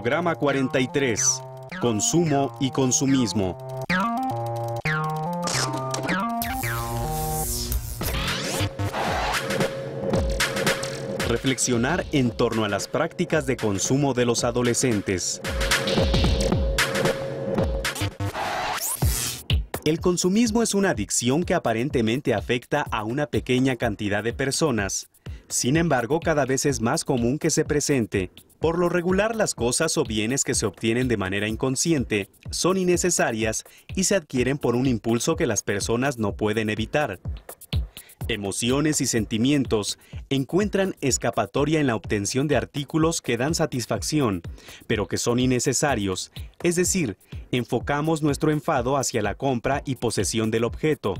Programa 43. Consumo y consumismo. Reflexionar en torno a las prácticas de consumo de los adolescentes. El consumismo es una adicción que aparentemente afecta a una pequeña cantidad de personas. Sin embargo, cada vez es más común que se presente. Por lo regular, las cosas o bienes que se obtienen de manera inconsciente son innecesarias y se adquieren por un impulso que las personas no pueden evitar. Emociones y sentimientos encuentran escapatoria en la obtención de artículos que dan satisfacción, pero que son innecesarios, es decir, enfocamos nuestro enfado hacia la compra y posesión del objeto.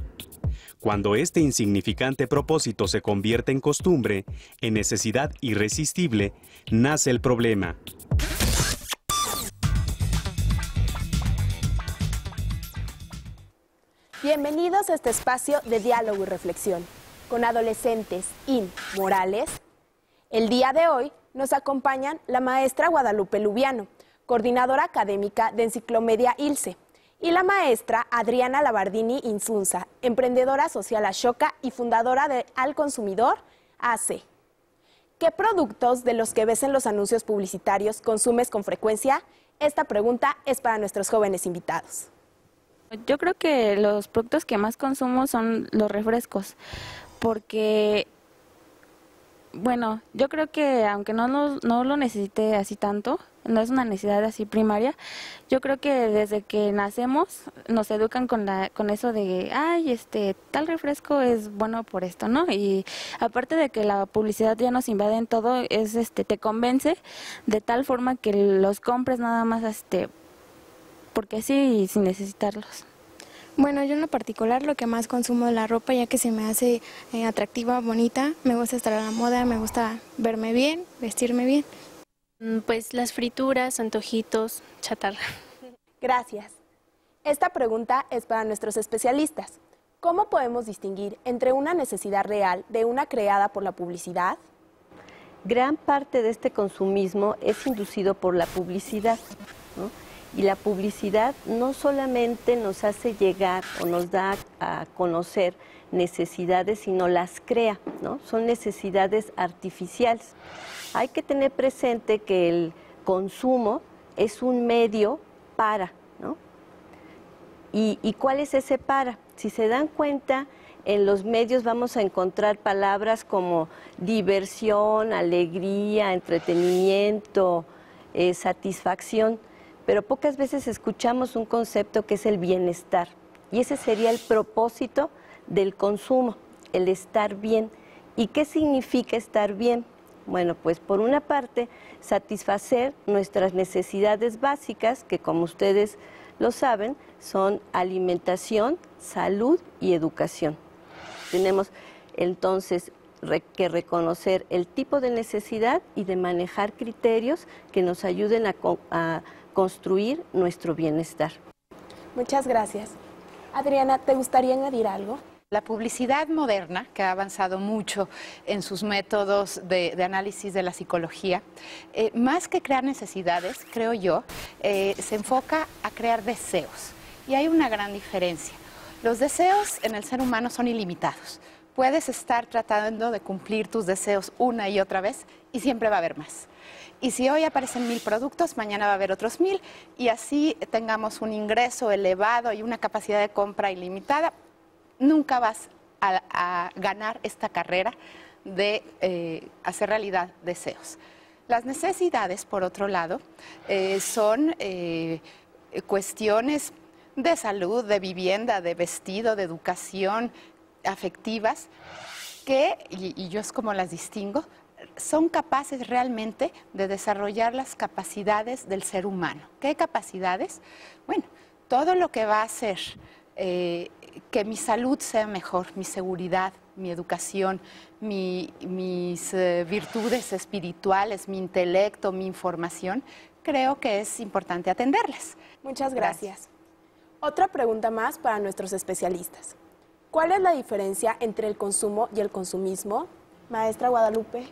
Cuando este insignificante propósito se convierte en costumbre, en necesidad irresistible, nace el problema. Bienvenidos a este espacio de diálogo y reflexión con adolescentes inmorales. El día de hoy nos acompañan la maestra Guadalupe Lubiano, coordinadora académica de Enciclomedia ILSE, y la maestra Adriana Labardini Insunza, emprendedora social Ashoka y fundadora de Al Consumidor AC. ¿Qué productos de los que ves en los anuncios publicitarios consumes con frecuencia? Esta pregunta es para nuestros jóvenes invitados. Yo creo que los productos que más consumo son los refrescos, porque, bueno, yo creo que aunque no lo, no lo necesite así tanto, no es una necesidad así primaria, yo creo que desde que nacemos nos educan con, la, con eso de, ay, este, tal refresco es bueno por esto, ¿no? Y aparte de que la publicidad ya nos invade en todo, es, este, te convence de tal forma que los compres nada más, este, porque sí, sin necesitarlos. Bueno, yo en lo particular lo que más consumo es la ropa ya que se me hace eh, atractiva, bonita, me gusta estar a la moda, me gusta verme bien, vestirme bien. Mm, pues las frituras, antojitos, chatarra. Gracias. Esta pregunta es para nuestros especialistas. ¿Cómo podemos distinguir entre una necesidad real de una creada por la publicidad? Gran parte de este consumismo es inducido por la publicidad. ¿no? Y la publicidad no solamente nos hace llegar o nos da a conocer necesidades, sino las crea, ¿no? Son necesidades artificiales. Hay que tener presente que el consumo es un medio para, ¿no? ¿Y, cuál es ese para? Si se dan cuenta, en los medios vamos a encontrar palabras como diversión, alegría, entretenimiento, eh, satisfacción pero pocas veces escuchamos un concepto que es el bienestar. Y ese sería el propósito del consumo, el estar bien. ¿Y qué significa estar bien? Bueno, pues por una parte, satisfacer nuestras necesidades básicas, que como ustedes lo saben, son alimentación, salud y educación. Tenemos entonces que reconocer el tipo de necesidad y de manejar criterios que nos ayuden a, a construir nuestro bienestar. Muchas gracias. Adriana, ¿te gustaría añadir algo? La publicidad moderna, que ha avanzado mucho en sus métodos de, análisis de la psicología, eh, más que crear necesidades, creo yo, eh, se enfoca a crear deseos. Y hay una gran diferencia. Los deseos en el ser humano son ilimitados. Puedes estar tratando de cumplir tus deseos una y otra vez y siempre va a haber más. Y si hoy aparecen mil productos, mañana va a haber otros mil y así tengamos un ingreso elevado y una capacidad de compra ilimitada, nunca vas a, ganar esta carrera de eh, hacer realidad deseos. Las necesidades, por otro lado, eh, son eh, cuestiones de salud, de vivienda, de vestido, de educación, afectivas, que, y yo es como las distingo, son capaces realmente de desarrollar las capacidades del ser humano. ¿Qué capacidades? Bueno, todo lo que va a hacer eh, que mi salud sea mejor, mi seguridad, mi educación, mis eh, virtudes espirituales, mi intelecto, mi información, creo que es importante atenderles. Muchas gracias. Otra pregunta más para nuestros especialistas. ¿Cuál es la diferencia entre el consumo y el consumismo? Maestra Guadalupe.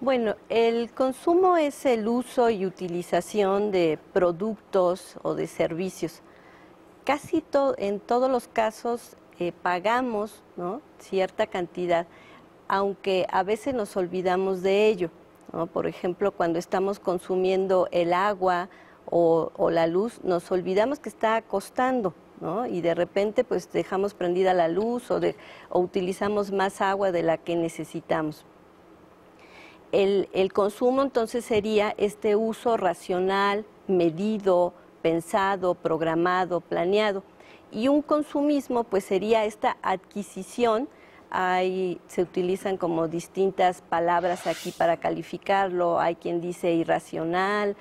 Bueno, el consumo es el uso y utilización de productos o de servicios. Casi en todos los casos eh, pagamos cierta cantidad, aunque a veces nos olvidamos de ello. Por ejemplo, cuando estamos consumiendo el agua o, la luz, nos olvidamos que está costando. Y de repente pues dejamos prendida la luz o utilizamos más agua de la que necesitamos. El, consumo entonces sería este uso racional, medido, pensado, programado, planeado. Y un consumismo pues sería esta adquisición, hay, se utilizan como distintas palabras aquí para calificarlo, hay quien dice irracional,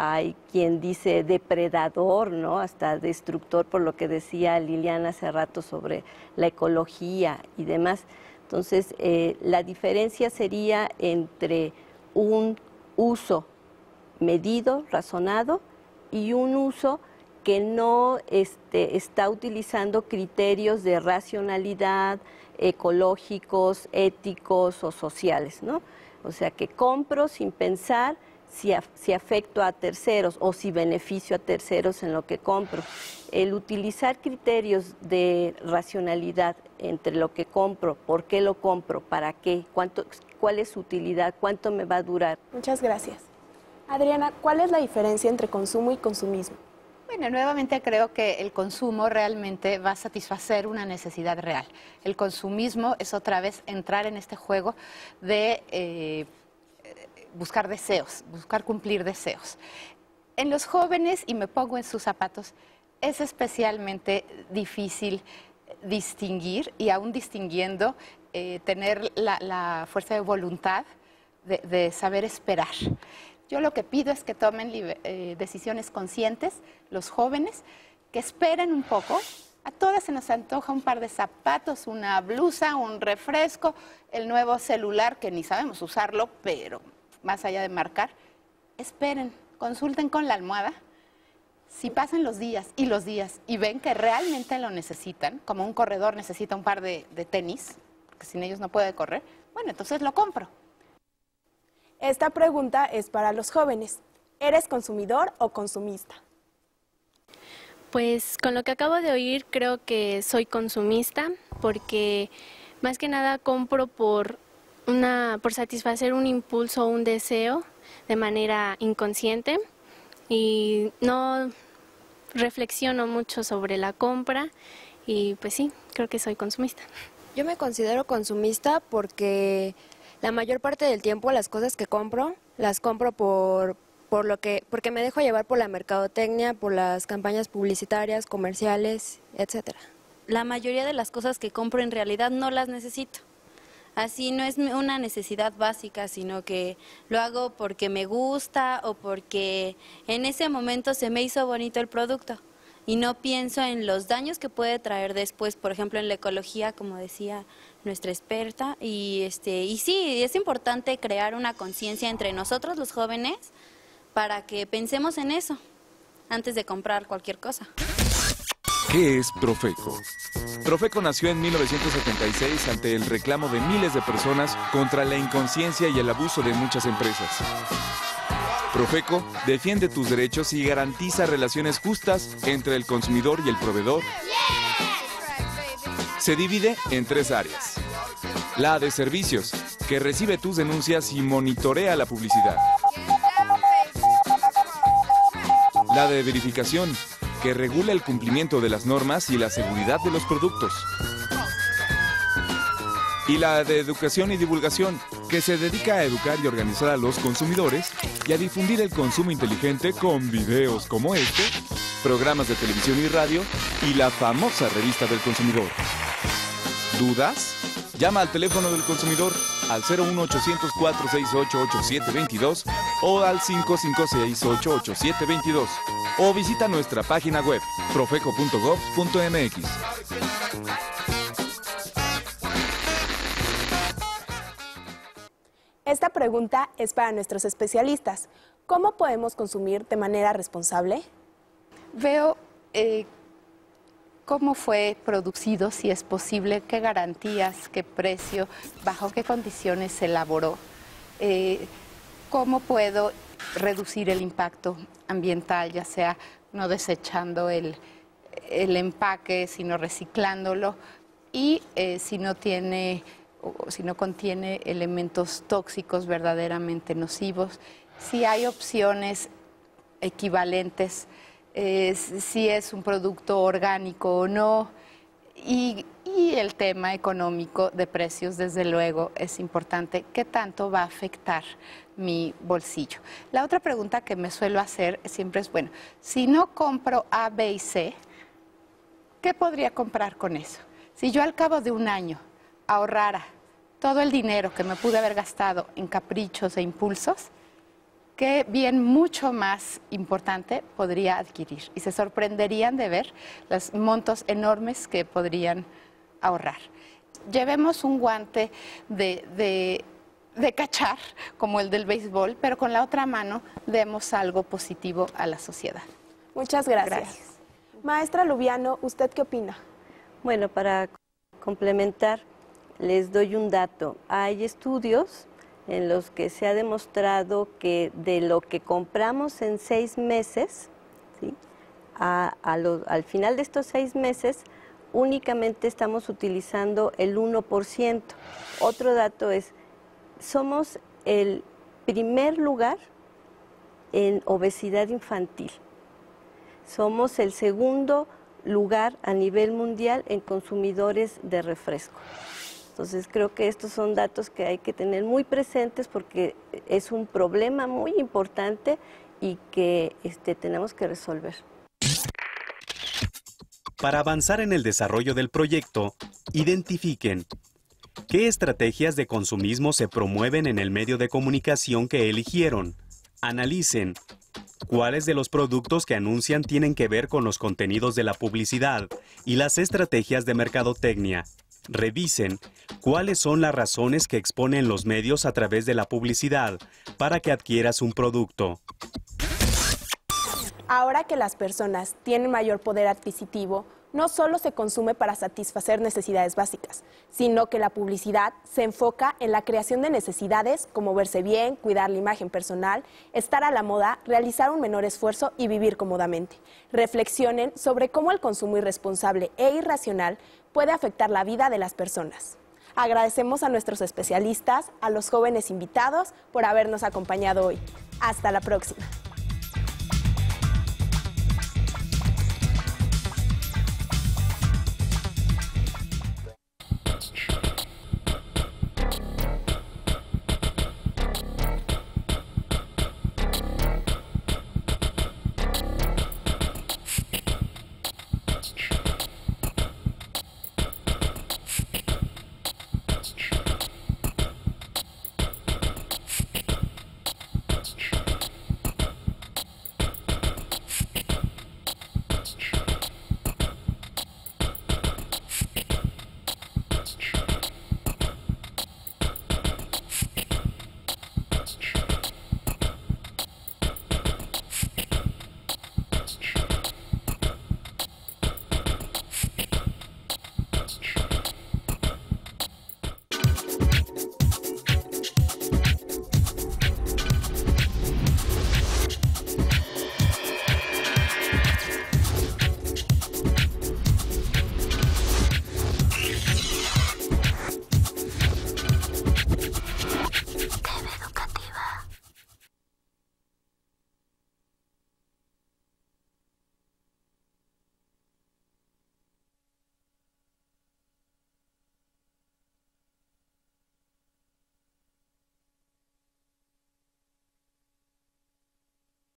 hay quien dice depredador, ¿no? hasta destructor, por lo que decía Liliana hace rato sobre la ecología y demás. Entonces, eh, la diferencia sería entre un uso medido, razonado, y un uso que no este, está utilizando criterios de racionalidad ecológicos, éticos o sociales, ¿no? O sea, que compro sin pensar si, si, afecto a terceros o si beneficio a terceros en lo que compro. El utilizar criterios de racionalidad entre lo que compro, por qué lo compro, para qué, cuánto, cuál es su utilidad, cuánto me va a durar. Muchas gracias. Adriana, ¿cuál es la diferencia entre consumo y consumismo? Bueno, nuevamente creo que el consumo realmente va a satisfacer una necesidad real. El consumismo es otra vez entrar en este juego de eh, buscar deseos, buscar cumplir deseos. En los jóvenes, y me pongo en sus zapatos, es especialmente difícil distinguir y aún distinguiendo, eh, tener la, fuerza de voluntad de, saber esperar. Yo lo que pido es que tomen eh, decisiones conscientes, los jóvenes, que esperen un poco. A todas se nos antoja un par de zapatos, una blusa, un refresco, el nuevo celular que ni sabemos usarlo, pero más allá de marcar, esperen, consulten con la almohada si pasan los días y los días y ven que realmente lo necesitan, como un corredor necesita un par de, tenis, porque sin ellos no puede correr, bueno, entonces lo compro. Esta pregunta es para los jóvenes. ¿Eres consumidor o consumista? Pues con lo que acabo de oír creo que soy consumista porque más que nada compro por una por satisfacer un impulso o un deseo de manera inconsciente y no reflexiono mucho sobre la compra y pues sí, creo que soy consumista. Yo me considero consumista porque la mayor parte del tiempo las cosas que compro las compro por, por lo que porque me dejo llevar por la mercadotecnia, por las campañas publicitarias, comerciales, etcétera. La mayoría de las cosas que compro en realidad no las necesito. Así no es una necesidad básica, sino que lo hago porque me gusta o porque en ese momento se me hizo bonito el producto y no pienso en los daños que puede traer después, por ejemplo, en la ecología, como decía nuestra experta, y este y sí, es importante crear una conciencia entre nosotros los jóvenes para que pensemos en eso antes de comprar cualquier cosa. ¿Qué es Profeco? Profeco nació en 1976 ante el reclamo de miles de personas contra la inconsciencia y el abuso de muchas empresas. Profeco defiende tus derechos y garantiza relaciones justas entre el consumidor y el proveedor. Se divide en tres áreas. La de servicios, que recibe tus denuncias y monitorea la publicidad. La de verificación, que regula el cumplimiento de las normas y la seguridad de los productos. Y la de educación y divulgación, que se dedica a educar y organizar a los consumidores y a difundir el consumo inteligente con videos como este, programas de televisión y radio y la famosa revista del consumidor. ¿Dudas? Llama al teléfono del consumidor al 01800 468 8722 o al 556 88722 o visita nuestra página web profeco.gov.mx. Esta pregunta es para nuestros especialistas. ¿Cómo podemos consumir de manera responsable? Veo eh, cómo fue producido, si es posible, qué garantías, qué precio, bajo qué condiciones se elaboró. eh, cómo puedo reducir el impacto ambiental, ya sea no desechando el, empaque, sino reciclándolo. Y eh, si no tiene si no contiene elementos tóxicos verdaderamente nocivos, si hay opciones equivalentes, eh, si es un producto orgánico o no, y, el tema económico de precios, desde luego, es importante. ¿Qué tanto va a afectar mi bolsillo? La otra pregunta que me suelo hacer siempre es, bueno, si no compro A, B y C, ¿qué podría comprar con eso? Si yo al cabo de un año ahorrara todo el dinero que me pude haber gastado en caprichos e impulsos, qué bien mucho más importante podría adquirir. Y se sorprenderían de ver los montos enormes que podrían ahorrar. Llevemos un guante de, cachar, como el del béisbol, pero con la otra mano demos algo positivo a la sociedad. Muchas gracias. Maestra Lubiano, ¿usted qué opina? Bueno, para complementar, les doy un dato. Hay estudios en los que se ha demostrado que de lo que compramos en seis meses, al final de estos seis meses, únicamente estamos utilizando el 1%. Otro dato es, somos el primer lugar en obesidad infantil. Somos el segundo lugar a nivel mundial en consumidores de refresco. Entonces creo que estos son datos que hay que tener muy presentes porque es un problema muy importante y que este, tenemos que resolver. Para avanzar en el desarrollo del proyecto, identifiquen qué estrategias de consumismo se promueven en el medio de comunicación que eligieron. Analicen cuáles de los productos que anuncian tienen que ver con los contenidos de la publicidad y las estrategias de mercadotecnia. Revisen cuáles son las razones que exponen los medios a través de la publicidad para que adquieras un producto. Ahora que las personas tienen mayor poder adquisitivo, no solo se consume para satisfacer necesidades básicas, sino que la publicidad se enfoca en la creación de necesidades como verse bien, cuidar la imagen personal, estar a la moda, realizar un menor esfuerzo y vivir cómodamente. Reflexionen sobre cómo el consumo irresponsable e irracional puede afectar la vida de las personas. Agradecemos a nuestros especialistas, a los jóvenes invitados por habernos acompañado hoy. Hasta la próxima.